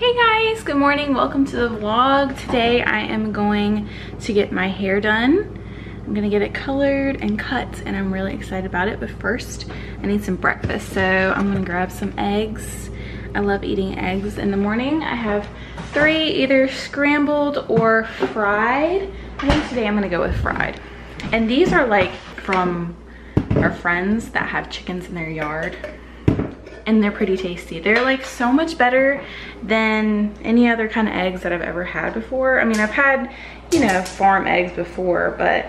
Hey guys, good morning. Welcome to the vlog. Today I am going to get my hair done. I'm gonna get it colored and cut and I'm really excited about it. But first, I need some breakfast. So I'm gonna grab some eggs. I love eating eggs in the morning. I have three, either scrambled or fried. I think today I'm gonna go with fried. And these are like from our friends that have chickens in their yard and they're pretty tasty. They're like so much better than any other kind of eggs that I've ever had before. I mean, I've had, you know, farm eggs before, but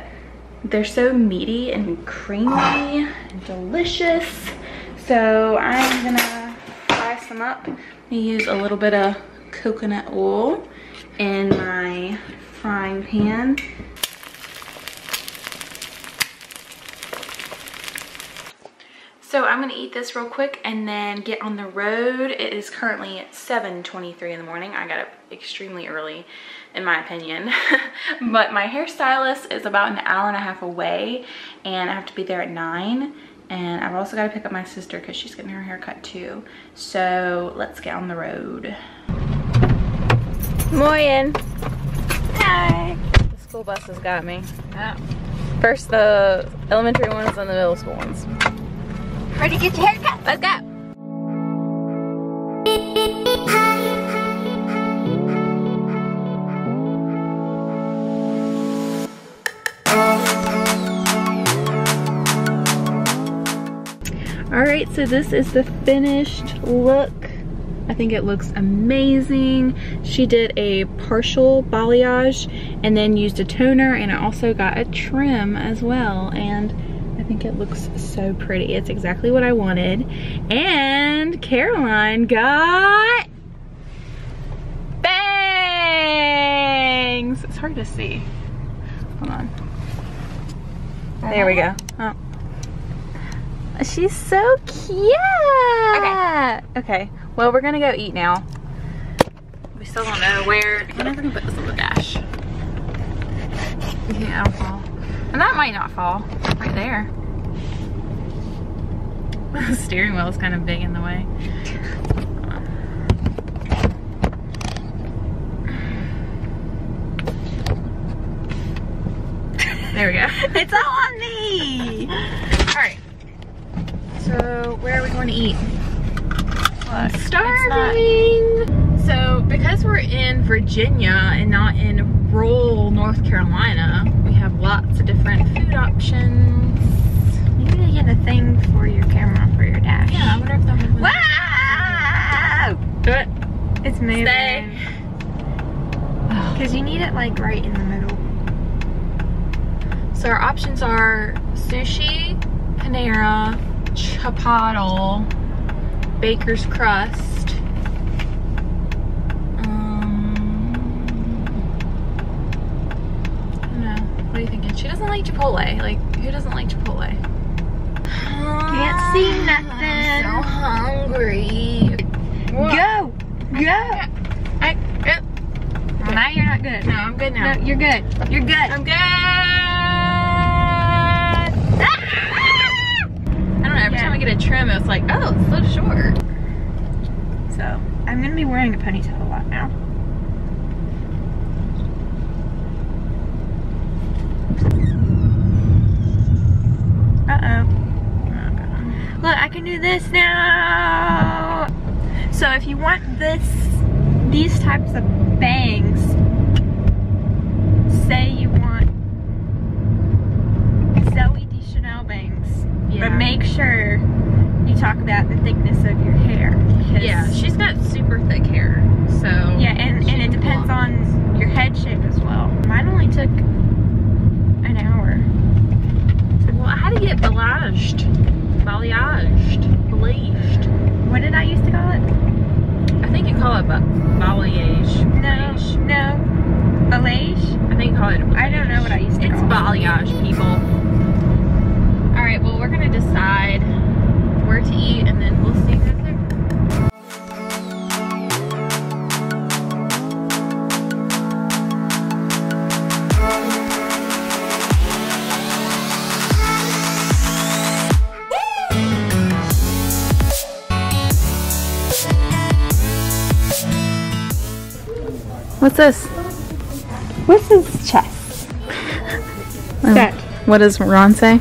they're so meaty and creamy and delicious. So I'm gonna fry some up. I'm gonna use a little bit of coconut oil in my frying pan So I'm gonna eat this real quick and then get on the road. It is currently 7.23 in the morning. I got up extremely early in my opinion. but my hairstylist is about an hour and a half away and I have to be there at nine. And I've also got to pick up my sister because she's getting her hair cut too. So let's get on the road. Morning. Hi. The school bus has got me. Yeah. First the elementary ones and the middle school ones. Ready to get your hair cut? Let's go. All right, so this is the finished look. I think it looks amazing. She did a partial balayage and then used a toner and I also got a trim as well. And think it looks so pretty. It's exactly what I wanted. And Caroline got bangs. It's hard to see. Hold on. There we go. Oh. She's so cute. Okay. Okay. Well, we're gonna go eat now. We still don't know where. I'm never gonna put this on the dash. Yeah, fall. And that might not fall right there. The steering wheel is kind of big in the way. There we go. it's all on me! Alright. So, where are we going to eat? Look, starving! So, because we're in Virginia and not in rural North Carolina, we have lots of different food options Do it. It's moving. Stay. Because you need it like right in the middle. So our options are sushi, Panera, Chipotle, Baker's Crust. Um, I. What are you thinking? She doesn't like Chipotle. Like, who doesn't like Chipotle? Can't see nothing. I'm so hungry. Go! Go! I, well, now you're not good. no, I'm good now. No, you're good. You're good. I'm good. Ah! I don't know, every Yeah. time I get a trim, it's like, oh, it's so short. So, I'm gonna be wearing a ponytail a lot now. Uh-oh. Look, I can do this now. So if you want this, these types of bangs, say you want Zooey Deschanel bangs, Yeah. but make sure What's this? What's his chest? Oh, That. What does Ron say?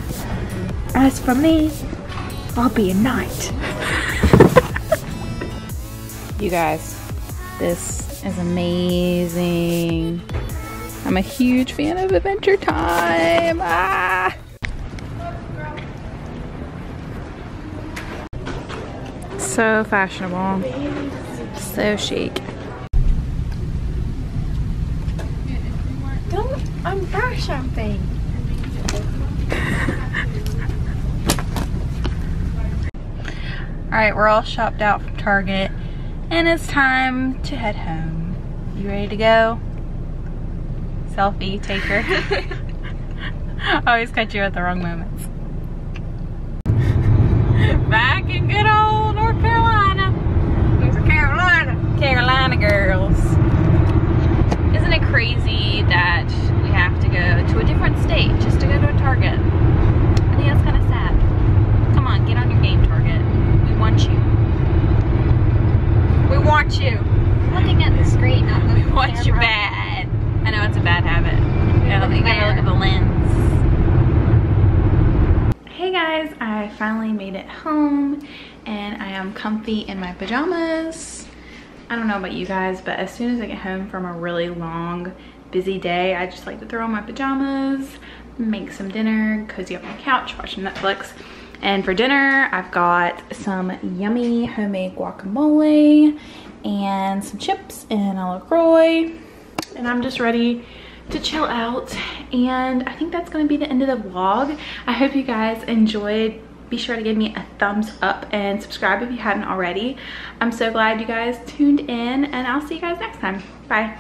As for me, I'll be a knight. You guys, this is amazing. I'm a huge fan of Adventure Time. Ah! So fashionable. So chic. Don't unburst something. All right, we're all shopped out from Target and it's time to head home. You ready to go? Selfie taker. I always catch you at the wrong moments. Back in good old North Carolina. Here's a Carolina. Carolina girls. Isn't it crazy that we have to go to a different state just to go to a Target? I think that's kind of sad. Come on, get on your game, Target. We want you. We want you. Looking at the screen, not looking We want you bad. I know it's a bad habit. You gotta, you gotta look at the lens. Hey guys, I finally made it home and I am comfy in my pajamas. I don't know about you guys, but as soon as I get home from a really long, busy day, I just like to throw on my pajamas, make some dinner, cozy up on the couch, watching Netflix. And for dinner, I've got some yummy homemade guacamole and some chips and a LaCroix. And I'm just ready to chill out. And I think that's gonna be the end of the vlog. I hope you guys enjoyed be sure to give me a thumbs up and subscribe if you hadn't already. I'm so glad you guys tuned in and I'll see you guys next time. Bye.